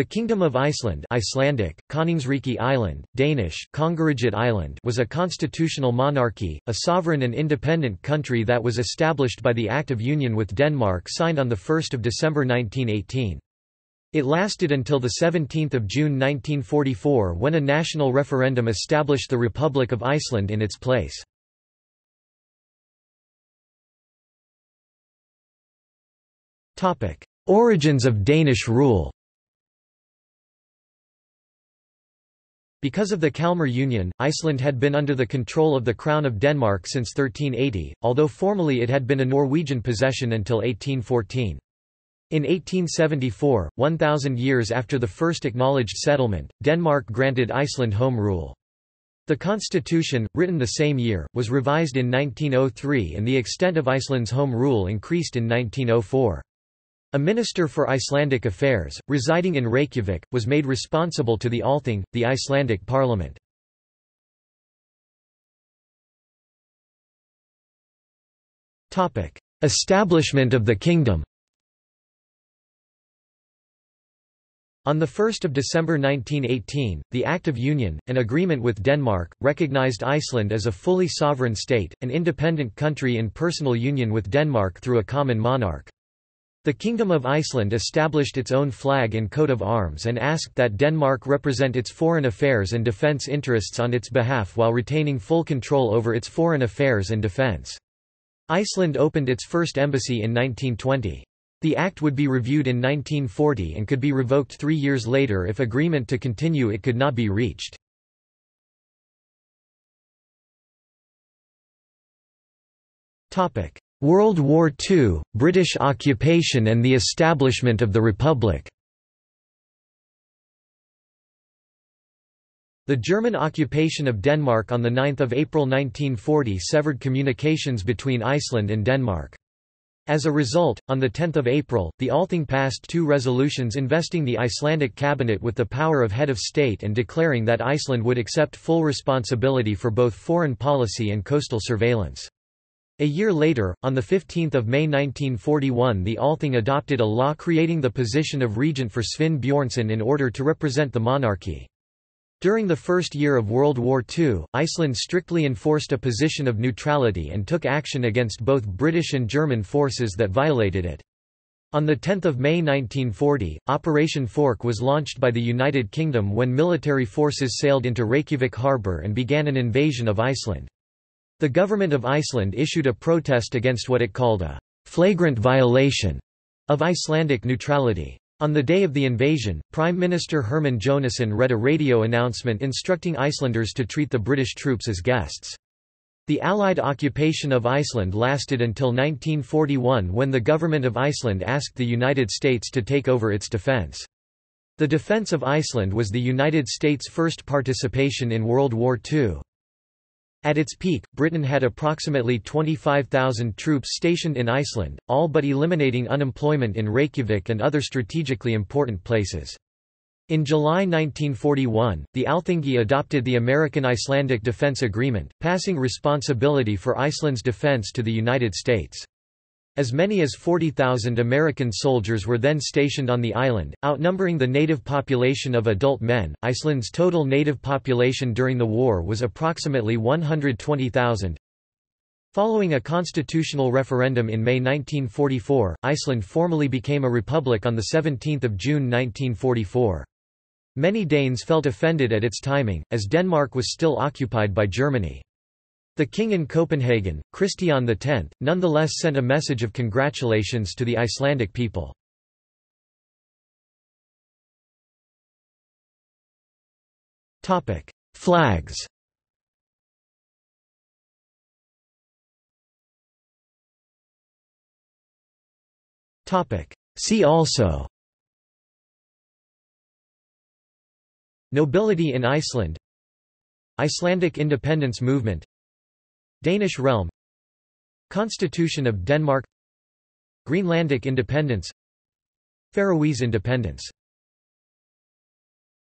The Kingdom of Iceland Icelandic, Konungsríkið Island, Danish, Island was a constitutional monarchy, a sovereign and independent country that was established by the Act of Union with Denmark signed on 1 December 1918. It lasted until 17 June 1944 when a national referendum established the Republic of Iceland in its place. Origins of Danish rule Because of the Kalmar Union, Iceland had been under the control of the Crown of Denmark since 1380, although formally it had been a Norwegian possession until 1814. In 1874, 1,000 years after the first acknowledged settlement, Denmark granted Iceland home rule. The constitution, written the same year, was revised in 1903 and the extent of Iceland's home rule increased in 1904. A minister for Icelandic affairs, residing in Reykjavik, was made responsible to the Althing, the Icelandic parliament. Establishment of the kingdom On 1 December 1918, the Act of Union, an agreement with Denmark, recognized Iceland as a fully sovereign state, an independent country in personal union with Denmark through a common monarch. The Kingdom of Iceland established its own flag and coat of arms and asked that Denmark represent its foreign affairs and defence interests on its behalf while retaining full control over its foreign affairs and defence. Iceland opened its first embassy in 1920. The act would be reviewed in 1940 and could be revoked three years later if agreement to continue it could not be reached. World War II, British occupation and the establishment of the Republic The German occupation of Denmark on 9 April 1940 severed communications between Iceland and Denmark. As a result, on 10 April, the Althing passed two resolutions investing the Icelandic cabinet with the power of head of state and declaring that Iceland would accept full responsibility for both foreign policy and coastal surveillance. A year later, on 15 May 1941 the Althing adopted a law creating the position of regent for Sveinn Björnsson in order to represent the monarchy. During the first year of World War II, Iceland strictly enforced a position of neutrality and took action against both British and German forces that violated it. On 10 May 1940, Operation Fork was launched by the United Kingdom when military forces sailed into Reykjavik harbour and began an invasion of Iceland. The government of Iceland issued a protest against what it called a flagrant violation of Icelandic neutrality. On the day of the invasion, Prime Minister Hermann Jónasson read a radio announcement instructing Icelanders to treat the British troops as guests. The Allied occupation of Iceland lasted until 1941 when the government of Iceland asked the United States to take over its defense. The defense of Iceland was the United States' first participation in World War II. At its peak, Britain had approximately 25,000 troops stationed in Iceland, all but eliminating unemployment in Reykjavik and other strategically important places. In July 1941, the Althingi adopted the American-Icelandic Defense Agreement, passing responsibility for Iceland's defense to the United States. As many as 40,000 American soldiers were then stationed on the island, outnumbering the native population of adult men. Iceland's total native population during the war was approximately 120,000. Following a constitutional referendum in May 1944, Iceland formally became a republic on 17 June 1944. Many Danes felt offended at its timing, as Denmark was still occupied by Germany. The king in Copenhagen, Christian X, nonetheless sent a message of congratulations to the Icelandic people. Flags. See also. Nobility in Iceland. Icelandic independence movement Danish realm Constitution of Denmark Greenlandic independence Faroese independence